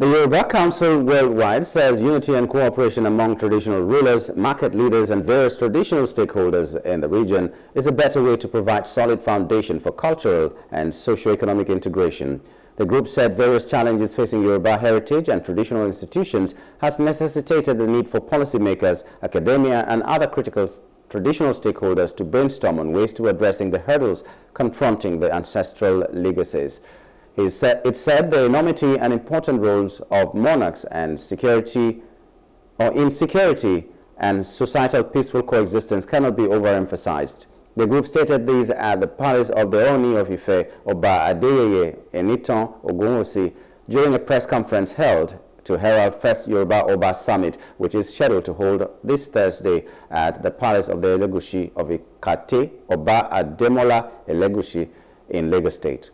The Yoruba Council Worldwide says unity and cooperation among traditional rulers, market leaders and various traditional stakeholders in the region is a better way to provide solid foundation for cultural and socio-economic integration. The group said various challenges facing Yoruba heritage and traditional institutions has necessitated the need for policymakers, academia and other critical traditional stakeholders to brainstorm on ways to addressing the hurdles confronting the ancestral legacies. Said, it said the enormity and important roles of monarchs and security or insecurity and societal peaceful coexistence cannot be overemphasized. The group stated these at the palace of the Ooni of Ife, Oba Adeyeye Enitan Ogunwusi, during a press conference held to herald First Yoruba Oba Summit, which is scheduled to hold this Thursday at the palace of the Elegushi of Ikate, Oba Ademola Elegushi in Lagos State.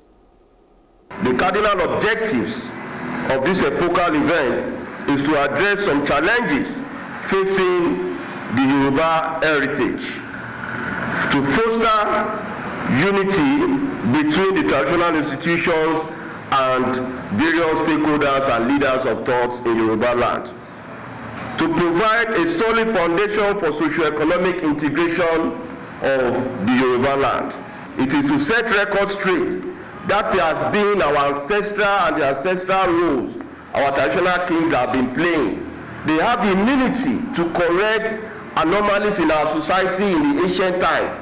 The cardinal objectives of this epochal event is to address some challenges facing the Yoruba heritage, to foster unity between the traditional institutions and various stakeholders and leaders of thought in Yoruba land, to provide a solid foundation for socio-economic integration of the Yoruba land. It is to set records straight that has been our ancestral and the ancestral roles our traditional kings have been playing. They have immunity to correct anomalies in our society in the ancient times.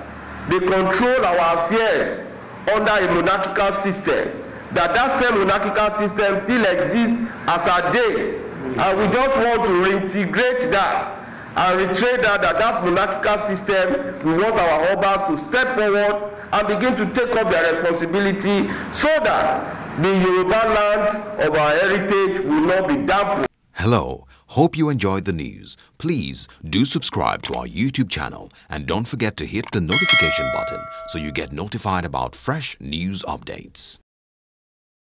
They control our affairs under a monarchical system. That that same monarchical system still exists as a date. And we just want to reintegrate that and retrain that, that that monarchical system, we want our obas to step forward and begin to take up their responsibility so that the Yoruba land of our heritage will not be dampened. Hello. Hope you enjoyed the news. Please do subscribe to our YouTube channel and don't forget to hit the notification button so you get notified about fresh news updates.